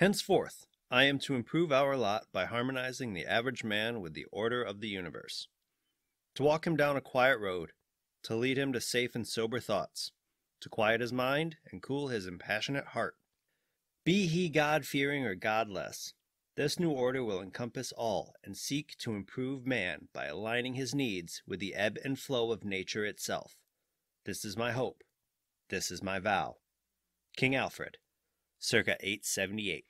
Henceforth, I am to improve our lot by harmonizing the average man with the order of the universe. To walk him down a quiet road, to lead him to safe and sober thoughts, to quiet his mind and cool his impassionate heart. Be he God fearing or godless, this new order will encompass all and seek to improve man by aligning his needs with the ebb and flow of nature itself. This is my hope. This is my vow. King Alfred, circa 878.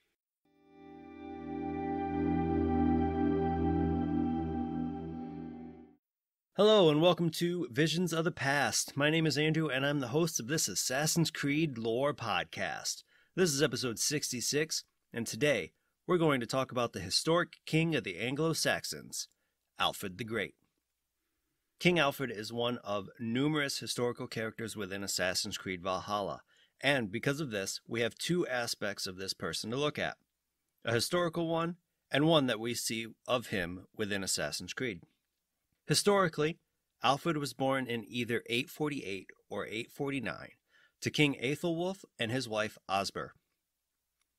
Hello and welcome to Visions of the Past. My name is Andrew and I'm the host of this Assassin's Creed lore podcast. This is episode 66, and today we're going to talk about the historic king of the Anglo Saxons, Alfred the Great. King Alfred is one of numerous historical characters within Assassin's Creed Valhalla, and because of this, we have two aspects of this person to look at a historical one and one that we see of him within Assassin's Creed. Historically, Alfred was born in either 848 or 849 to King Aethelwulf and his wife Osburh.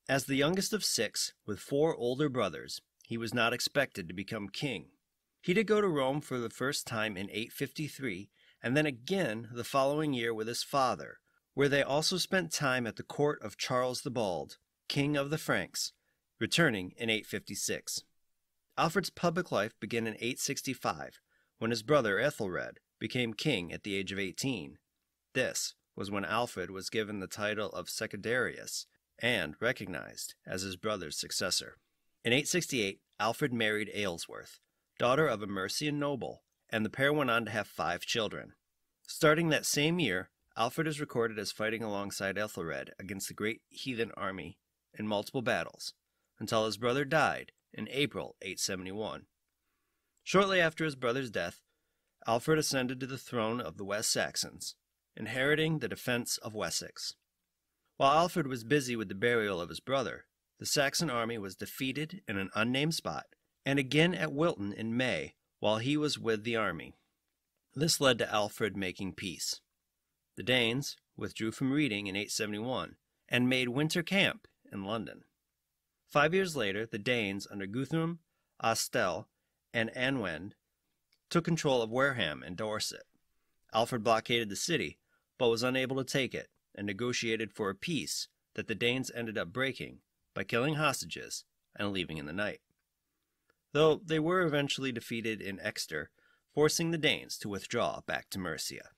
As the youngest of six, with four older brothers, he was not expected to become king. He did go to Rome for the first time in 853, and then again the following year with his father, where they also spent time at the court of Charles the Bald, king of the Franks, returning in 856. Alfred's public life began in 865 when his brother Ethelred became king at the age of 18. This was when Alfred was given the title of Secundarius and recognized as his brother's successor. In 868, Alfred married Ealhswith, daughter of a Mercian noble, and the pair went on to have five children. Starting that same year, Alfred is recorded as fighting alongside Ethelred against the great heathen army in multiple battles, until his brother died in April 871. Shortly after his brother's death, Alfred ascended to the throne of the West Saxons, inheriting the defense of Wessex. While Alfred was busy with the burial of his brother, the Saxon army was defeated in an unnamed spot, and again at Wilton in May while he was with the army. This led to Alfred making peace. The Danes withdrew from Reading in 871 and made winter camp in London. Five years later, the Danes, under Guthrum, Oscetel, and Anwend took control of Wareham and Dorset. Alfred blockaded the city, but was unable to take it, and negotiated for a peace that the Danes ended up breaking by killing hostages and leaving in the night. Though they were eventually defeated in Exeter, forcing the Danes to withdraw back to Mercia.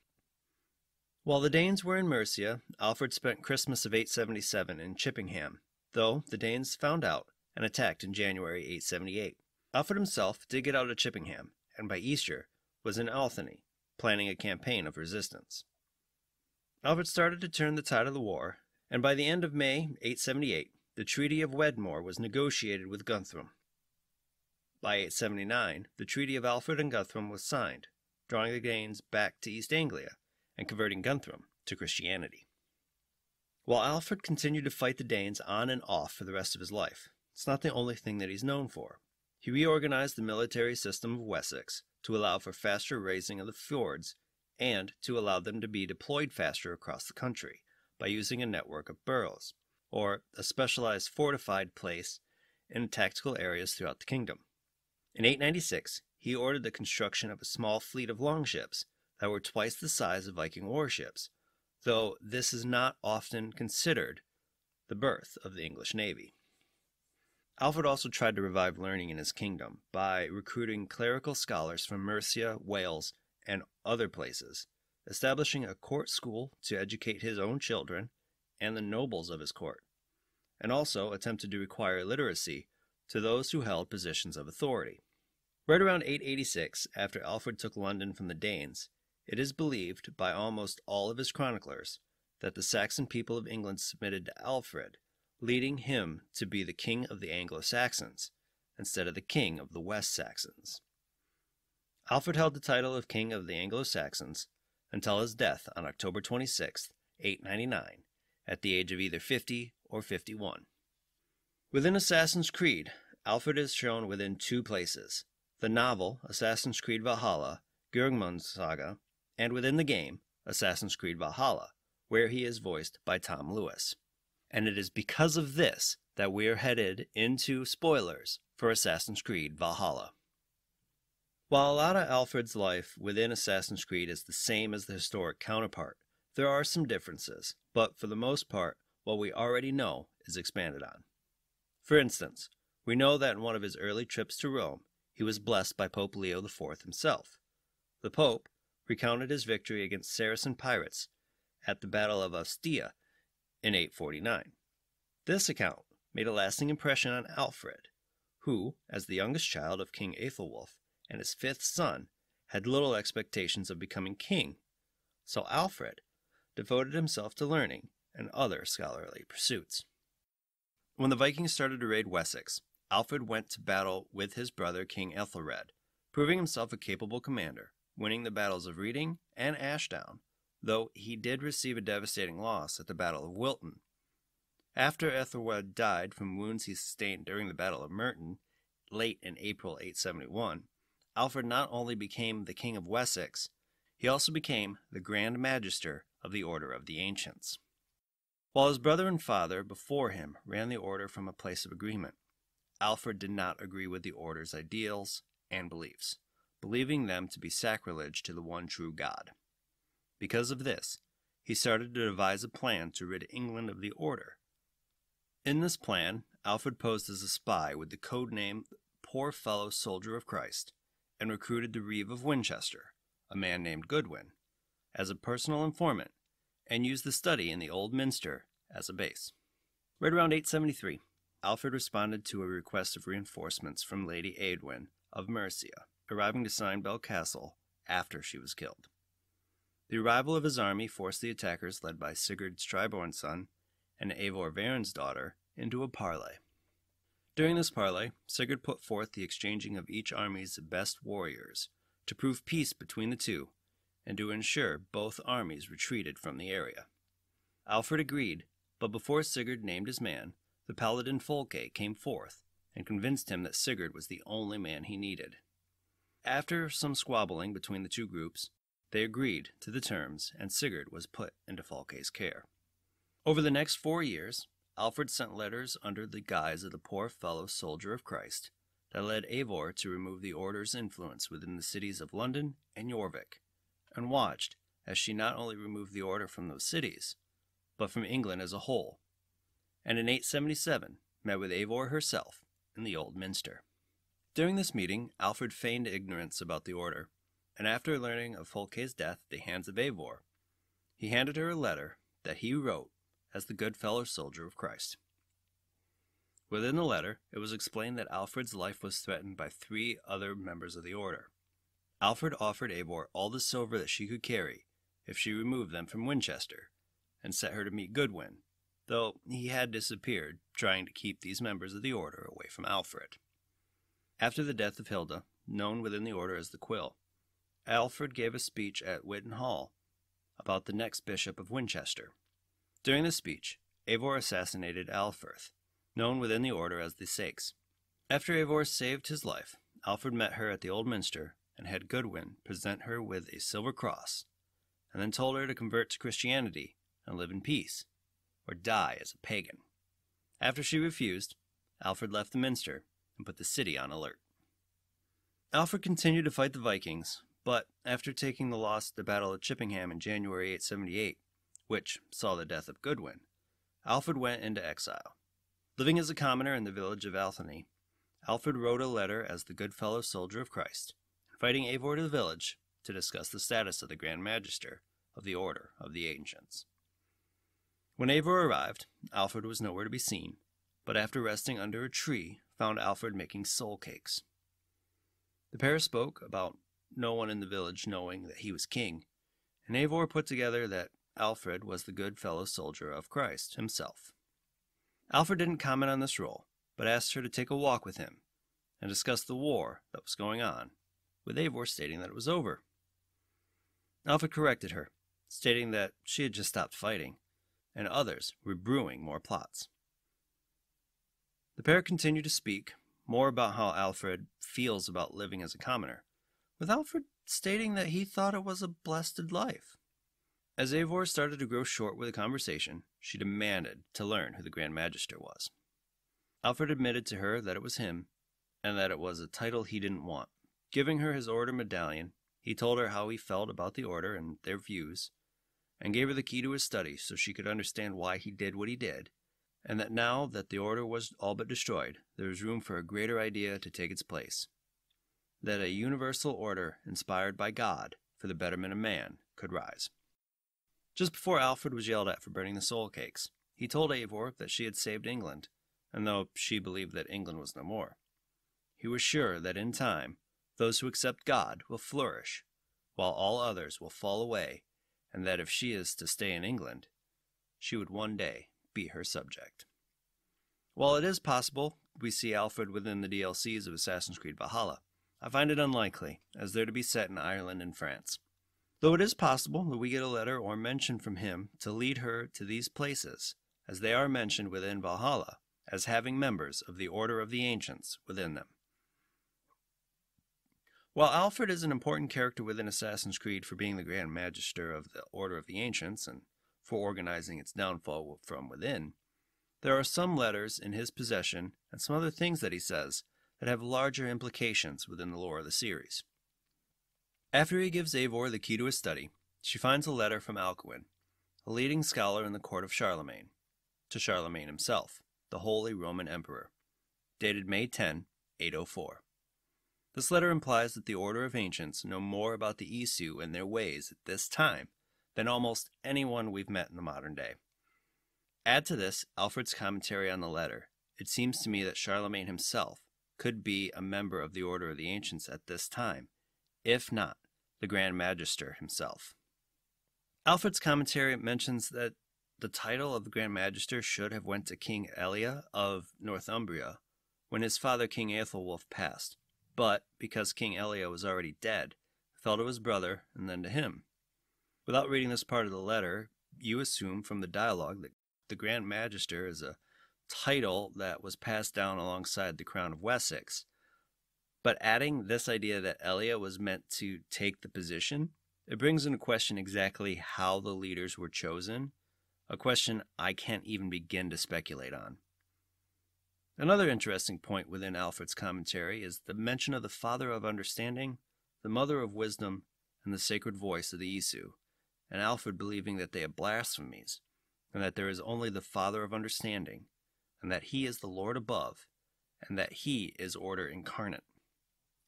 While the Danes were in Mercia, Alfred spent Christmas of 877 in Chippenham, though the Danes found out and attacked in January 878. Alfred himself did get out of Chippenham, and by Easter was in Athelney, planning a campaign of resistance. Alfred started to turn the tide of the war, and by the end of May 878, the Treaty of Wedmore was negotiated with Guthrum. By 879, the Treaty of Alfred and Guthrum was signed, drawing the Danes back to East Anglia and converting Guthrum to Christianity. While Alfred continued to fight the Danes on and off for the rest of his life, it's not the only thing that he's known for. He reorganized the military system of Wessex to allow for faster raising of the fyrds and to allow them to be deployed faster across the country by using a network of boroughs, or a specialized fortified place in tactical areas throughout the kingdom. In 896, he ordered the construction of a small fleet of longships that were twice the size of Viking warships, though this is not often considered the birth of the English Navy. Alfred also tried to revive learning in his kingdom by recruiting clerical scholars from Mercia, Wales, and other places, establishing a court school to educate his own children and the nobles of his court, and also attempted to require literacy to those who held positions of authority. Right around 886, after Alfred took London from the Danes, it is believed by almost all of his chroniclers that the Saxon people of England submitted to Alfred leading him to be the king of the Anglo Saxons instead of the king of the West Saxons. Alfred held the title of king of the Anglo Saxons until his death on October 26, 899, at the age of either 50 or 51. Within Assassin's Creed, Alfred is shown within two places the novel Assassin's Creed Valhalla, Geirmund's Saga, and within the game Assassin's Creed Valhalla, where he is voiced by Tom Lewis and it is because of this that we're headed into spoilers for Assassin's Creed Valhalla. While a lot of Alfred's life within Assassin's Creed is the same as the historic counterpart, there are some differences, but for the most part, what we already know is expanded on. For instance, we know that in one of his early trips to Rome, he was blessed by Pope Leo IV himself. The Pope recounted his victory against Saracen pirates at the Battle of Ostia in 849. This account made a lasting impression on Alfred, who, as the youngest child of King Aethelwulf and his fifth son, had little expectations of becoming king. So Alfred devoted himself to learning and other scholarly pursuits. When the Vikings started to raid Wessex, Alfred went to battle with his brother King Ethelred, proving himself a capable commander, winning the battles of Reading and Ashdown, though he did receive a devastating loss at the Battle of Wilton. After Ethelred died from wounds he sustained during the Battle of Merton, late in April 871, Alfred not only became the King of Wessex, he also became the Grand Magister of the Order of the Ancients. While his brother and father before him ran the order from a place of agreement, Alfred did not agree with the order's ideals and beliefs, believing them to be sacrilege to the one true God. Because of this, he started to devise a plan to rid England of the order. In this plan, Alfred posed as a spy with the code name Poor Fellow Soldier of Christ and recruited the Reeve of Winchester, a man named Goodwin, as a personal informant and used the study in the Old Minster as a base. Right around 873, Alfred responded to a request of reinforcements from Lady Eadwine of Mercia, arriving to Cinebell Castle after she was killed. The arrival of his army forced the attackers, led by Sigurd Styrbjorn's son and Eivor Varin's daughter, into a parley. During this parley, Sigurd put forth the exchanging of each army's best warriors to prove peace between the two and to ensure both armies retreated from the area. Alfred agreed, but before Sigurd named his man, the paladin Fulke came forth and convinced him that Sigurd was the only man he needed. After some squabbling between the two groups, they agreed to the terms and Sigurd was put into Fulke's care. Over the next four years, Alfred sent letters under the guise of the poor fellow soldier of Christ that led Eivor to remove the order's influence within the cities of London and Jorvik, and watched as she not only removed the order from those cities, but from England as a whole, and in 877 met with Eivor herself in the Old Minster. During this meeting, Alfred feigned ignorance about the order, and after learning of Fulke's death at the hands of Eivor, he handed her a letter that he wrote as the good fellow soldier of Christ. Within the letter, it was explained that Alfred's life was threatened by three other members of the order. Alfred offered Eivor all the silver that she could carry if she removed them from Winchester, and set her to meet Goodwin, though he had disappeared, trying to keep these members of the order away from Alfred. After the death of Hilda, known within the order as the Quill, Alfred gave a speech at Witton Hall about the next bishop of Winchester. During the speech, Eivor assassinated Alfred, known within the order as the Sakes. After Eivor saved his life, Alfred met her at the Old Minster and had Goodwin present her with a silver cross, and then told her to convert to Christianity and live in peace, or die as a pagan. After she refused, Alfred left the minster and put the city on alert. Alfred continued to fight the Vikings, but after taking the loss at the Battle of Chippenham in January 878, which saw the death of Goodwin, Alfred went into exile. Living as a commoner in the village of Athelney, Alfred wrote a letter as the good fellow soldier of Christ, inviting Eivor to the village to discuss the status of the Grand Magister of the Order of the Ancients. When Eivor arrived, Alfred was nowhere to be seen, but after resting under a tree, found Alfred making soul cakes. The pair spoke about no one in the village knowing that he was king, and Eivor put together that Alfred was the good fellow soldier of Christ himself. Alfred didn't comment on this role, but asked her to take a walk with him and discuss the war that was going on, with Eivor stating that it was over. Alfred corrected her, stating that she had just stopped fighting, and others were brewing more plots. The pair continued to speak more about how Alfred feels about living as a commoner, with Alfred stating that he thought it was a blessed life. As Eivor started to grow short with the conversation, she demanded to learn who the Grand Magister was. Alfred admitted to her that it was him, and that it was a title he didn't want. Giving her his order medallion, he told her how he felt about the order and their views, and gave her the key to his study so she could understand why he did what he did, and that now that the order was all but destroyed, there was room for a greater idea to take its place. That a universal order inspired by God for the betterment of man could rise. Just before Alfred was yelled at for burning the soul cakes, he told Eivor that she had saved England, and though she believed that England was no more, he was sure that in time those who accept God will flourish, while all others will fall away and that if she is to stay in England, she would one day be her subject. While it is possible we see Alfred within the DLCs of Assassin's Creed Valhalla, I find it unlikely, as they're to be set in Ireland and France. Though it is possible that we get a letter or mention from him to lead her to these places, as they are mentioned within Valhalla as having members of the Order of the Ancients within them. While Alfred is an important character within Assassin's Creed for being the Grand Magister of the Order of the Ancients and for organizing its downfall from within, there are some letters in his possession and some other things that he says that have larger implications within the lore of the series. After he gives Eivor the key to his study, she finds a letter from Alcuin, a leading scholar in the court of Charlemagne, to Charlemagne himself, the Holy Roman Emperor, dated May 10, 804. This letter implies that the Order of Ancients know more about the Isu and their ways at this time than almost anyone we've met in the modern day. Add to this Alfred's commentary on the letter. It seems to me that Charlemagne himself could be a member of the Order of the Ancients at this time, if not the Grand Magister himself. Alfred's commentary mentions that the title of the Grand Magister should have went to King Elia of Northumbria when his father King Aethelwulf passed but because King Elia was already dead, fell to his brother and then to him. Without reading this part of the letter, you assume from the dialogue that the Grand Magister is a title that was passed down alongside the crown of Wessex. But adding this idea that Elia was meant to take the position, it brings into question exactly how the leaders were chosen, a question I can't even begin to speculate on. Another interesting point within Alfred's commentary is the mention of the Father of Understanding, the Mother of Wisdom, and the sacred voice of the Isu, and Alfred believing that they are blasphemies, and that there is only the Father of Understanding, and that he is the Lord above, and that he is order incarnate.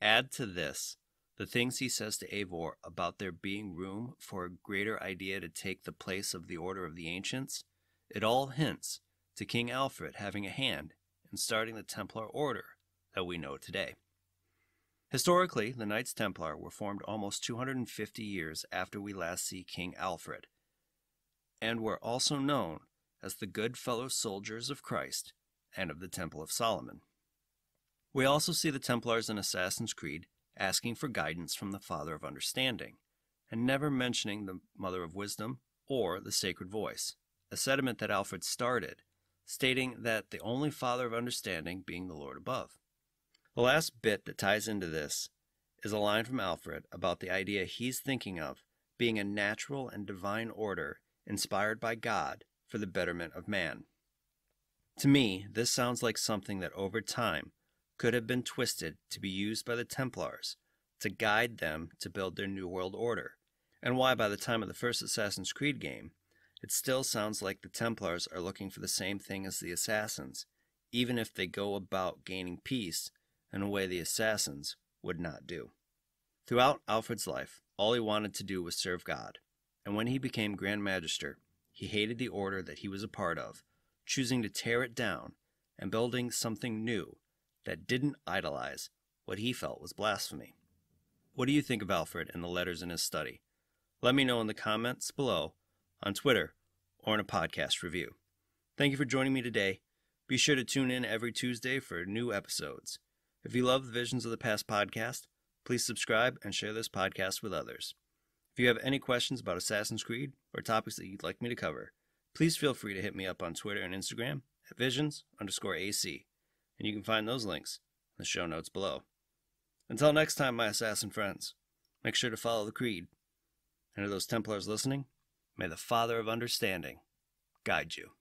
Add to this the things he says to Eivor about there being room for a greater idea to take the place of the Order of the Ancients, it all hints to King Alfred having a hand in starting the Templar Order that we know today. Historically, the Knights Templar were formed almost 250 years after we last see King Alfred, and were also known as the good fellow soldiers of Christ and of the Temple of Solomon. We also see the Templars in Assassin's Creed asking for guidance from the Father of Understanding, and never mentioning the Mother of Wisdom or the Sacred Voice, a sentiment that Alfred started stating that the only Father of understanding being the Lord above. The last bit that ties into this is a line from Alfred about the idea he's thinking of being a natural and divine order inspired by God for the betterment of man. To me, this sounds like something that over time could have been twisted to be used by the Templars to guide them to build their New World Order, and why by the time of the first Assassin's Creed game, it still sounds like the Templars are looking for the same thing as the Assassins, even if they go about gaining peace in a way the Assassins would not do. Throughout Alfred's life, all he wanted to do was serve God, and when he became Grand Magister, he hated the order that he was a part of, choosing to tear it down and building something new that didn't idolize what he felt was blasphemy. What do you think of Alfred and the letters in his study? Let me know in the comments below on Twitter, or in a podcast review. Thank you for joining me today. Be sure to tune in every Tuesday for new episodes. If you love the Visions of the Past podcast, please subscribe and share this podcast with others. If you have any questions about Assassin's Creed or topics that you'd like me to cover, please feel free to hit me up on Twitter and Instagram at visions underscore AC, and you can find those links in the show notes below. Until next time, my assassin friends, make sure to follow the creed. And to those Templars listening, May the Father of Understanding guide you.